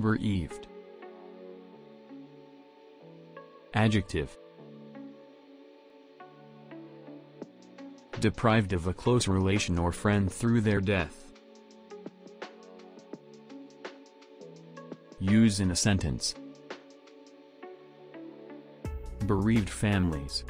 Bereaved. Adjective. Deprived of a close relation or friend through their death. Use in a sentence. Bereaved families.